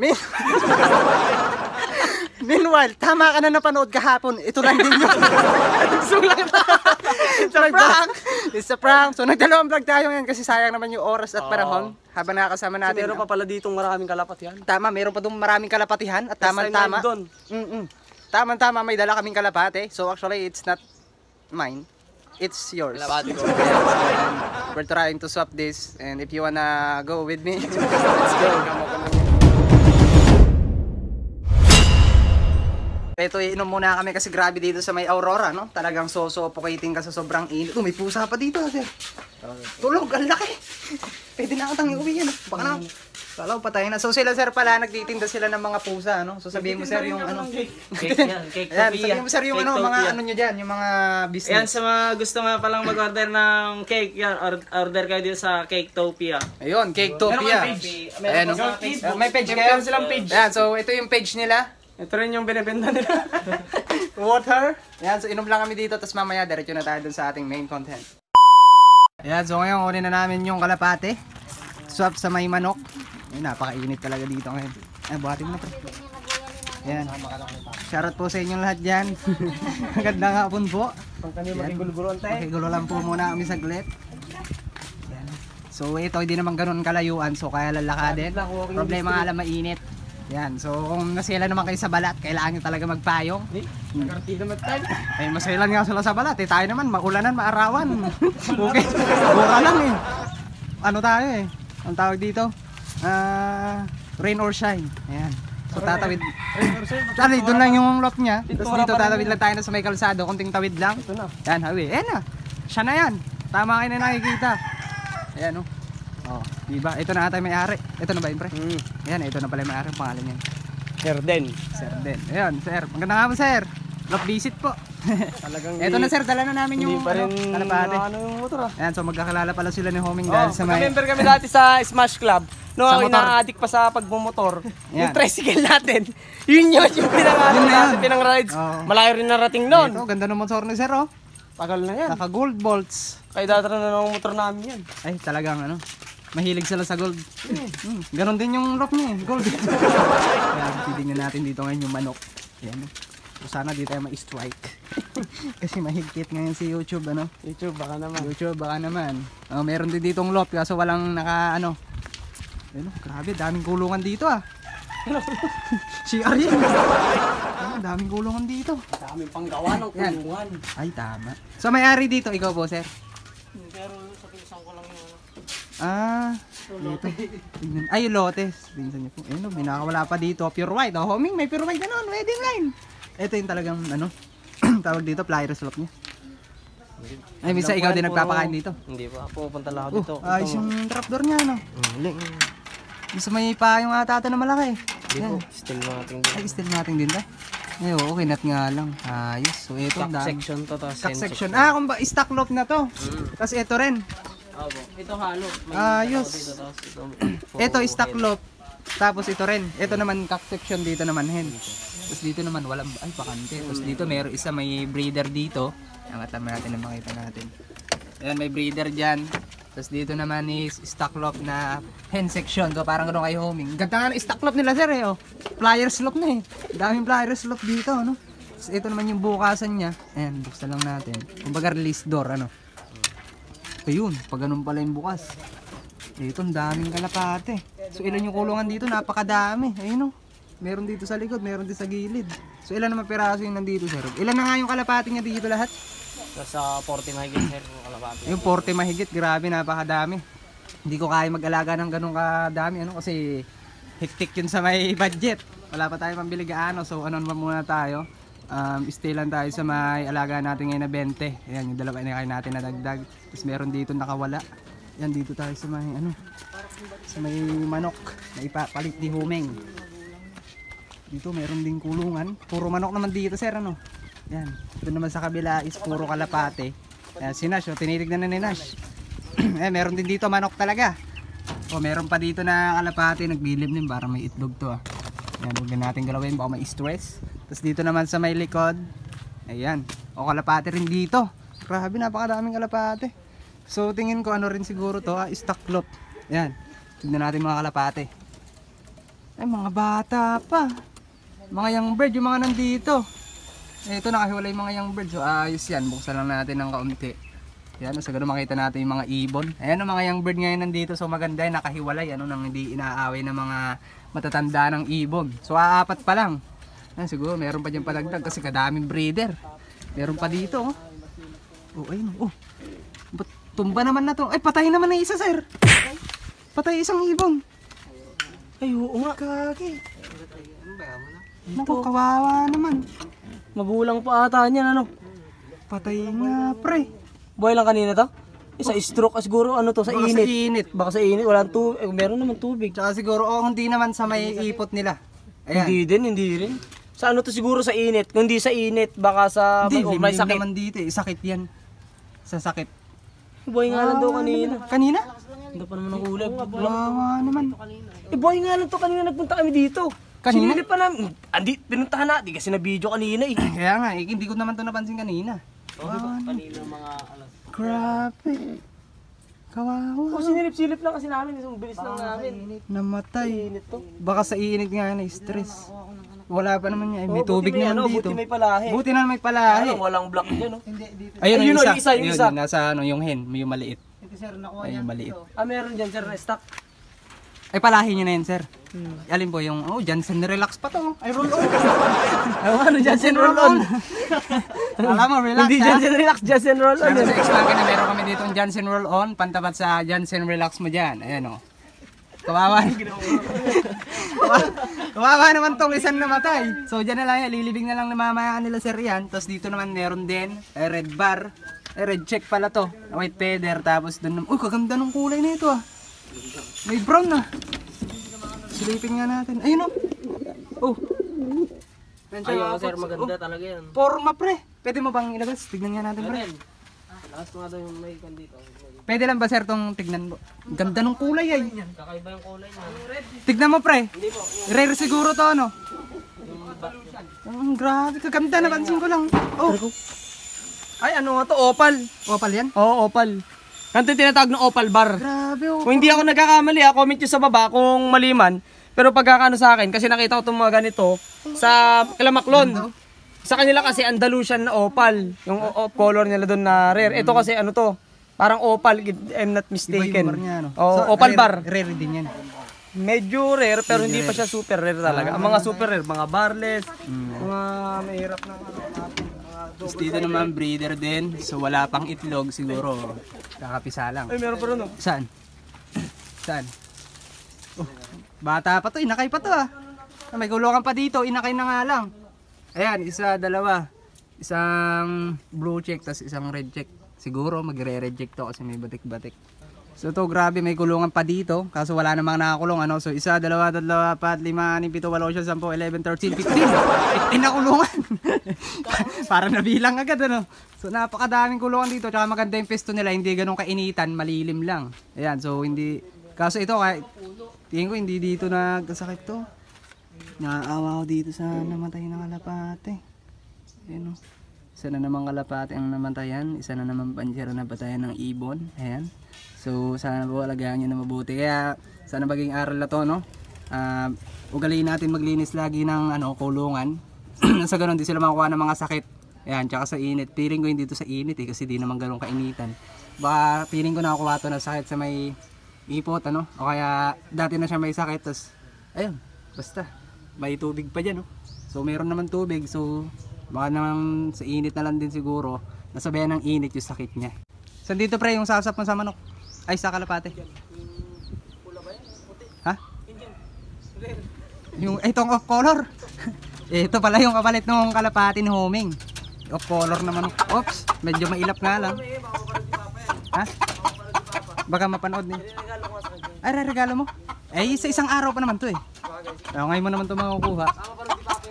Min Meanwhile, tama ka na napanood kahapon. Ito lang din yun. Gusto lang It's a prank. It's a prank. So, nagdalawang vlog tayo ngayon kasi sayang naman yung oras at panahon habang nakakasama natin. Meron pa pala ditong maraming kalapat yan. Tama, meron pa doon maraming kalapatihan at tama-tama. namin doon. Mm-mm. Tama-tama, may dala kaming kalapate. So actually, it's not mine. It's yours. Kalapate ko. We're trying to swap this. And if you wanna go with me, let's go. Ito, inom muna kami kasi grabe dito sa may Aurora, no? Talagang so-suffocating ka sa sobrang init. Oh, may pusa pa dito, sir. Tulog, ang laki. Pwede na atang iuwi yan. Baka na. Kala ko patay na. So sila sir pala, nagtitinda sila ng mga pusa, no? So sabihin mo sir yung ano. Cake yan, cake Ayan, topia. sabihin mo sir yung Cake ano, mga topia. ano nyo dyan, yung mga Ayan, business. sa mga gusto nga palang mag-order ng cake, yan, or- order kayo dito sa Cake Topia. Ayun, Caketopia. Ayan, no? Uh, may page kayo? Meron silang page. Ayan, so ito yung page nila. Ito rin yung binibenta nila. Water. Ayan, so inom lang kami dito, tapos mamaya diretso na tayo dun sa ating main content. Ayan, so ngayon kunin na namin yung kalapate. Swap sa may manok. Ay, napakainit talaga dito ngayon. Ay, buhatin mo na pre. Ayan. Shoutout po sa inyong lahat dyan. Magandang hapon po. Pang kami makigulguron tayo. Okay, gulo lang po muna kami saglit. So ito, hindi naman ganun kalayuan. So kaya lalakadin. Problema nga lang mainit. Yan, so kung nasila naman kayo sa balat, kailangan nyo talaga magpayong. Nakarti naman tayo. Ay, masailan nga sila sa balat. Eh, tayo naman, maulanan, maarawan. okay, buka lang eh. Ano tayo eh? Ang tawag dito? Ah, rain or shine. Ayan. So tatawid. Ano, doon lang yung lot niya. Tapos dito tatawid lang tayo na sa may kalsado. Kunting tawid lang. Ito na. Yan, hawi. Ayan na. Siya na yan. Tama kayo na nakikita. Ayan oh. Oh, diba? Ito na ata yung may-ari. Ito na ba yun, pre? Hmm. Ayan, ito na pala may-ari. Ang Pangalan niya. Herden. Sir Den. Ayan, sir. Maganda nga po, sir. Lot visit po. Talagang Ito na, sir. Dala na namin yung pa rin ano, kalapate. ano yung motor ah. Ayan, so magkakilala pala sila ni Homing Oh, dahil sa may... member kami dati sa Smash Club. No, Sa ako ina-addict pa sa pagmumotor. Yan. Yung tricycle natin. Yun yun, yung pinang Yun na natin, yun. pinang rides. Oo. Malayo rin narating noon. Ito, ganda ng motor ni sir, oh. Tagal na yan. Naka gold bolts. Kaya dati na ng motor namin yan. Ay, talagang ano. Mahilig sila sa gold. Hmm, ganon din yung lock niya, eh, gold. Kaya titingnan natin dito ngayon yung manok. Ayan. So, sana dito tayo ma-strike. Kasi mahigpit ngayon si YouTube, ano. YouTube, baka naman. YouTube, baka naman. Oh, meron din ditong lot, kaso walang naka, ano. Ayun, grabe, daming kulungan dito, ah. CR yan. Ano, daming kulungan dito. Daming panggawa ng kulungan. Ay, tama. So, may-ari dito, ikaw po, sir? Pero sa pinsan ko lang yung ano. Ah, dito. Tingnan. Ay, lotes. Pinsan niyo po. Ayun, oh, may nakawala pa dito. Pure white. Oh, homing, may pure white na nun. Wedding line. Ito yung talagang, ano, tawag dito, plier slop niya. Ay, minsan ikaw din nagpapakain dito. Hindi pa. Pupunta lang ako Oh, dito. ayos yung trapdoor niya, ano. Hindi. Gusto may pa yung atata na malaki. Hindi po. Still natin Ay, still natin din ba? Ay, oo, okay, nat nga lang. Ayos. So, ito, ang dami. section to. End section. Ah, kung ba, stock loop na to. Tapos ito rin. Opo. Ito halo. May Ayos. dito, tapos ito. Ito, stock loop. Tapos ito rin. Ito naman, cock section dito naman, hen. Tapos dito naman, walang, ay, bakante. Tapos dito, meron isa, may breeder dito. Angat naman natin na makita natin. Ayan, may breeder dyan. Tapos dito naman is stock loop na hen section. So, parang gano'n kay homing. Ganda nga ng stock loop nila, sir, eh, oh. Pliers loop na, eh. Daming pliers loop dito, no? Tapos ito naman yung bukasan niya. Ayan, buksan lang natin. Kumbaga, release door, ano? Ayun, pag ganun pala yung bukas. Dito, ang daming kalapate. So, ilan yung kulungan dito? Napakadami. Ayun o. Meron dito sa likod, meron din sa gilid. So, ilan naman piraso yung nandito, sir? Ilan na nga yung kalapate niya dito lahat? Sa 40 mahigit sir. Yung kalabati. Yung 40 mahigit, grabe, napakadami. Hindi ko kaya mag-alaga ng ganun kadami, ano, kasi hektik yun sa may budget. Wala pa tayo pambili gaano, so ano naman muna tayo. Um, stay lang tayo sa may alaga natin ngayon na 20. Ayan, yung dalawa na kayo natin na dagdag. Tapos meron dito nakawala. Yan, dito tayo sa may, ano, sa may manok na ipapalit di humeng. Dito meron ding kulungan. Puro manok naman dito, sir, ano. Yan. Ito naman sa kabila is puro kalapate. Ayan, si Nash, oh, tinitignan na ni Nash. eh, meron din dito manok talaga. O, meron pa dito na kalapate, nagbilib din para may itlog to. Ah. Ayan, huwag na natin galawin, baka may stress. Tapos dito naman sa may likod, ayan. O, kalapate rin dito. Grabe, napakadaming kalapate. So, tingin ko ano rin siguro to, ah, stock lot. Ayan. Tignan natin mga kalapate. Ay, mga bata pa. Mga young bird, yung mga nandito. Eh, Ito, nakahiwalay mga young bird. So, ayos yan. Buksan lang natin ng kaunti. Yan, so ganun makita natin yung mga ibon. Ayan, mga young bird ngayon nandito. So, maganda yan, nakahiwalay. Ano, nang hindi inaaway ng mga matatanda ng ibon. So, aapat pa lang. Ayan, siguro, meron pa dyan padagdag kasi kadaming breeder. Meron pa dito, oh. Oh, ayun, oh. Ba't tumba naman na to? Ay, patay naman na isa, sir. Patay isang ibon. Ay, oo nga. Kagi. Naku, kawawa naman. Magulang pa ata niyan, ano? Patay nga, pre. Buhay lang kanina to? Isa stroke ah, siguro ano to sa Baka sa init. init. Baka sa init, walang tubig. Eh, meron naman tubig. Tsaka siguro, oh, hindi naman sa may ipot nila. Ayan. Hindi din, hindi rin. Sa ano to siguro sa init. Kung di sa init, baka sa Hindi, may, oh, may sakit. naman dito eh. Sakit yan. Sa sakit. Buhay nga lang daw kanina. Kanina? Hindi pa naman ang kulay. Kawawa naman. Eh, buhay nga lang to kanina nagpunta kami dito. Kanina? Sinili pa namin. Andi, pinuntahan na. Di kasi na video kanina eh. Kaya nga, eh, hindi ko naman to napansin kanina. Kanina mga alas. Grabe. Kawawa. Oh, sinilip-silip lang kasi namin. Isang bilis lang namin. Namatay. Init to. Baka sa init nga na stress. Wala pa naman niya. Eh, may Oh, tubig may naman ano, dito. Buti may palahe. Buti na may palahi. Ano, walang block dyan, no? Ayun, Ayun, yung oh, isa. yung isa, yung Ayun, isa. nasa ano, yung hen, yung maliit. Ito, sir, nakuha Ayun, maliit. Ah, meron dyan, sir, na stock. Ay, palahi nyo na yun, sir. Alin po yung, oh, Jansen relax pa to. Ay, roll on. Ay, ano, Jansen roll on. Alam mo, relax Hindi ha? Jansen relax, Jansen roll on. Pero sa X-Wagon na meron kami dito yung Jansen roll on, pantapat sa Jansen relax mo dyan. Ayan o. Kawawa. Kawawa- naman tong isang namatay. So dyan na lang yan, lilibing na lang namamayaan nila sir yan. Tapos dito naman meron din, eh, red bar. Eh, red check pala to. White feather. Tapos doon naman, uy, kaganda ng kulay na ito ah. May brown na. Silipin nga natin. Ayun. Oh. Nandiyan Ayun, sir, maganda talaga yan. Forma pre. Pwede mo bang ilabas? Tignan nga natin pre. Last mga daw yung may kan dito. Pwede lang ba sir tong tignan mo? Ganda ng kulay ay. Kakaiba yung kulay niya. Tignan mo pre. Hindi po. Rare siguro to ano. Ang grabe, kaganda napansin ko lang. Oh. Ay, ano nga to? Opal. Opal yan? Oo, opal. Kanto yung tinatawag ng opal bar. Grabe oh. Kung hindi ako nagkakamali, ah, comment nyo sa baba kung maliman. Pero pagkakano sa akin, kasi nakita ko itong mga ganito sa Kalamaklon. Sa kanila kasi Andalusian na opal. Yung o- o- color nila doon na rare. Ito kasi ano to, parang opal, if I'm not Iba yung mistaken. bar niya, no? Oo, So, opal rare- bar. Rare din yan. Medyo rare, pero hindi pa siya super rare talaga. Ang mga super rare, mga barless, mga mahirap na ano, natin. Mga Tapos dito naman breeder din. So wala pang itlog siguro. Kakapisa lang. Ay, meron pa rin oh. Saan? Saan? Oh, bata pa to, inakay pa to ah. Ah, May kulungan pa dito, inakay na nga lang. Ayan, isa, dalawa. Isang blue check, tas isang red check. Siguro magre-red check to kasi may batik-batik. So to grabe may kulungan pa dito kaso wala namang nakakulong ano. So isa, dalawa, tatlo, apat, lima, anim, pito, walo, siyam, sampo, 11, 13, 15. 15 na kulungan. Para nabilang agad ano. So napakadaming kulungan dito tsaka maganda yung pesto nila, hindi ganun kainitan, malilim lang. Ayan, so hindi kaso ito kahit tingin ko hindi dito nagkasakit to. Naaawa ako dito sa namatay na kalapate. Ayan o. Isa na naman kalapate ang namatayan. Isa na naman pansyero na batayan ng ibon. Ayan. So sana po alagaan nyo na mabuti. Kaya sana maging aral na to no. Ah, ugaliin natin maglinis lagi ng ano, kulungan. sa ganun di sila makuha ng mga sakit. Ayan, tsaka sa init. Feeling ko hindi to sa init eh kasi di naman ganun kainitan. Baka feeling ko nakakuha to na sakit sa may ipot ano. O kaya dati na siya may sakit. Tapos ayun, basta may tubig pa dyan, no? So, meron naman tubig. So, baka naman sa init na lang din siguro. Nasabayan ng init yung sakit niya. So, dito pre, yung sasap mo sa manok. Ay, sa kalapate. Ha? Yung, itong off color. Ito pala yung kapalit ng kalapate ni Homing. Off color naman. Oops, medyo mailap nga lang. Ha? Baka mapanood niya. Ay, regalo mo? Eh, sa isang araw pa naman to eh. Oh, ngayon mo naman ito makukuha.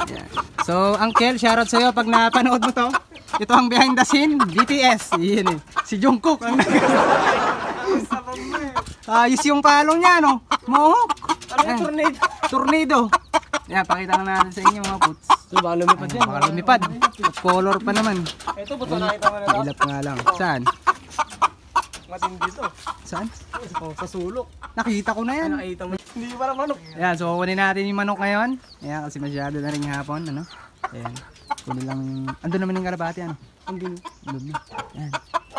Yan. So, Uncle, shoutout sa'yo pag napanood mo to. Ito ang behind the scene, BTS. Yun eh. Si Jungkook. Ang Ayos yung palong niya, no? Mohawk. Ano yung tornado? Tornado. Yan, pakita lang natin sa inyo mga puts. So, baka lumipad yan. Baka lumipad. Color pa naman. Ito, buto nakita mo na to. Ilap nga lang. Saan? Matindi to. Saan? Oh, sa sulok. Nakita ko na yan. Nakita mo. Hindi parang manok. Ayan, so kunin natin yung manok ngayon. Ayan, kasi masyado na rin hapon, ano? Ayan. Kunin lang yung... Andun naman yung karabati, ano? Andun. Andun na. Ayan.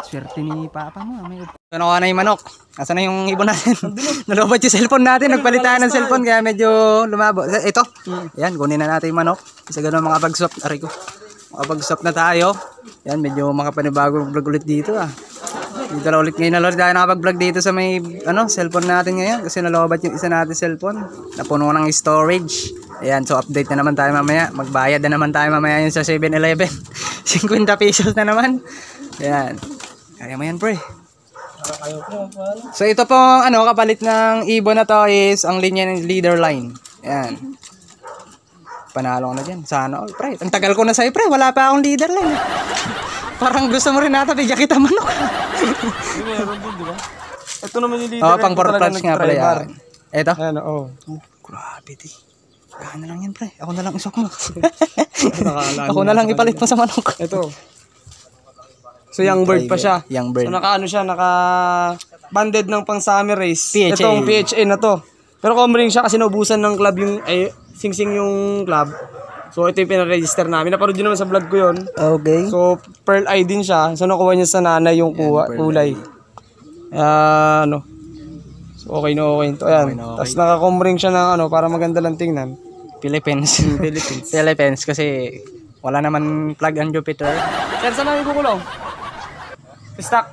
Swerte ni Papa mo, ah, may nakuha na yung manok. Asa na yung ibon natin? Nalobat yung cellphone natin. Nagpalit tayo ng cellphone kaya medyo lumabo. Eh, Ito. Ayan, kunin na natin yung manok. Isa ganun makapag-swap. Aray ko. Makapag-swap na tayo. Ayan, medyo makapanibago vlog ulit dito ah. Dito na ulit ngayon na ulit tayo nakapag-vlog dito sa may ano, cellphone natin ngayon kasi nalobat yung isa natin cellphone. Napuno ng storage. Ayan, so update na naman tayo mamaya. Magbayad na naman tayo mamaya yun sa 7-Eleven. 50 pesos na naman. Ayan. Kaya mo yan, pre. So ito pong ano, kapalit ng ibon na to is ang linya ng leader line. Ayan. Panalo ko na dyan. Sana all, pre. Ang tagal ko na sa'yo, pre. Wala pa akong leader line. Parang gusto mo rin nata, bigyan kita manok. Meron din, di ba? Ito naman yung leader. Oo, pang talaga crunch nga pala yan. Ito? Ayan, oo. Oh, grabe di. Gana lang yan, pre. Ako na lang isok mo. Ako na lang ipalit mo sa manok. Ito. So, young bird pa siya. Young bird. So, naka ano siya, naka banded ng pang summer race. PHA. Itong PHA na to. Pero common siya kasi naubusan ng club yung, ay, sing-sing yung club. So, ito yung pinaregister namin. Naparod din naman sa vlog ko yun. Okay. So, pearl eye din siya. So, nakuha niya sa nanay yung kuha, kulay. Ah, ano. So, okay na okay. Ito, ayan. Okay na okay. Tapos nakakomring siya ng ano, para maganda lang tingnan. Philippines. Philippines. Philippines kasi wala naman plug ang Jupiter. Sir, saan namin kukulong? Stock.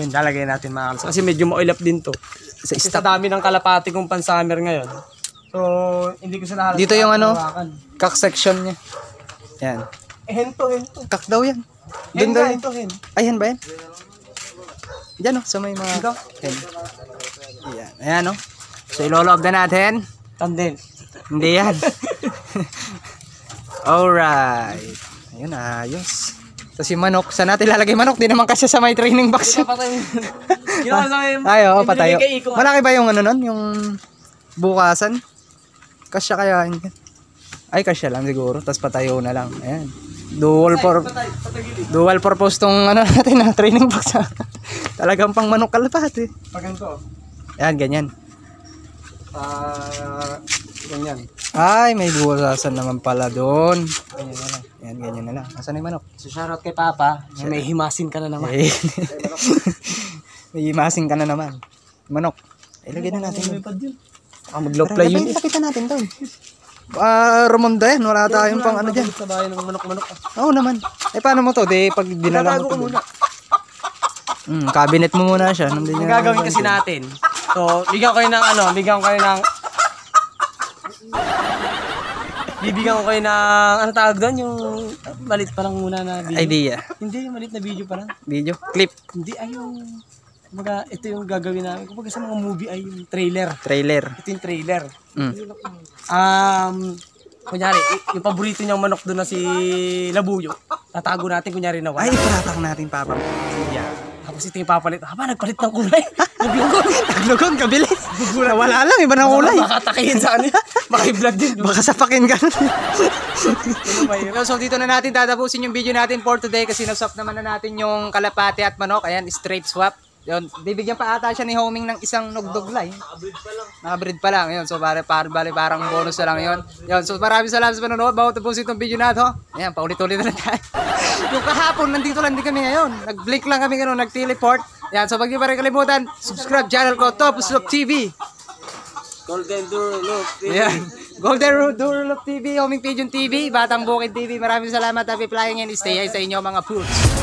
Yun, lalagay natin mga kalsa. Kasi medyo maulap din to. Sa sa dami ng kalapati kong pan-summer ngayon. So, hindi ko sila halos Dito yung ano? hawakan. Cock section niya. Yan. Eh, hento, hento. Cock daw yan. Hen Doon daw nga, yan. hento, hen. Ay, yan ba yan? Diyan oh, sa may mga... Dito? Yan. Yan. Ayan oh. So, iloloob na natin. Tanden. Hindi yan. Alright. Ayun, ayos. Tapos yung manok, saan natin lalagay manok? Di naman kasi sa may training box. Patay. Ginawa sa akin. Ay, oo, patayo. Ba yung ano nun? Yung bukasan? Kasya kaya? Hindi. Ay, kasya lang siguro. Tapos patayo na lang. Ayan. Dual for dual purpose tong ano natin na training box. ha. Talagang pang manok kalapat eh. Pag ganito. Ayan, ganyan. Ah, ganyan. Ay, may bukasan naman pala doon. Ganyan na lang. Ayan, ganyan na lang. Asan yung manok? So, shoutout kay Papa. May himasin ka na naman. Eh. may imasing ka na naman. Manok. Ilagay na natin. Lumipad yun. Ah, mag-low play yun. Lapitan natin doon. Ah, Ramonda yan. Wala tayong pang ano dyan. Sa bayan ng manok-manok. Oo naman. Eh, paano mo to? Di, pag dinala mo to. muna. Hmm, cabinet mo muna siya. Nandun Ang gagawin kasi natin. So, bigyan ko kayo ng ano, bigyan ko kayo ng Bibigyan ko kayo ng ano tawag doon yung malit pa lang muna na video. Idea. Hindi yung malit na video pa lang. Video. Clip. Hindi ay yung Kumbaga, ito yung gagawin namin. Kumbaga sa mga movie ay yung trailer. Trailer. Ito yung trailer. Hmm. Um, kunyari, yung paborito niyang manok doon na si Labuyo, tatago natin kunyari na wala. Ay, paratak natin, Papa. Yeah. Tapos ito yung papalit. Haba, nagpalit ng kulay. Naglugon. Naglugon ka, bilis. Wala lang, iba ng kulay. Baka takihin sa kanila. Baka i-vlog din. Baka sapakin ka. Ano so, dito na natin tatapusin yung video natin for today kasi naswap naman na natin yung kalapate at manok. Ayan, straight swap. Yun, bibigyan pa ata siya ni Homing ng isang nugdog line. Nakabreed pa lang. Yun, so para, para, bali, parang bonus na lang yun. Yun, so maraming salamat sa panonood. Bago tapusin itong video na to. Ayan, paulit-ulit na lang tayo. yung kahapon, nandito lang din kami ngayon. Nag-blink lang kami gano'n, nag-teleport. Yan, so wag niyo pa rin kalimutan, subscribe channel ko, Top Slope TV. Golden Door, look. Ayan. Golden Road Durlop TV, Homing Pigeon TV, Batang Bukid TV. Maraming salamat. Happy flying and stay high sa inyo mga foods.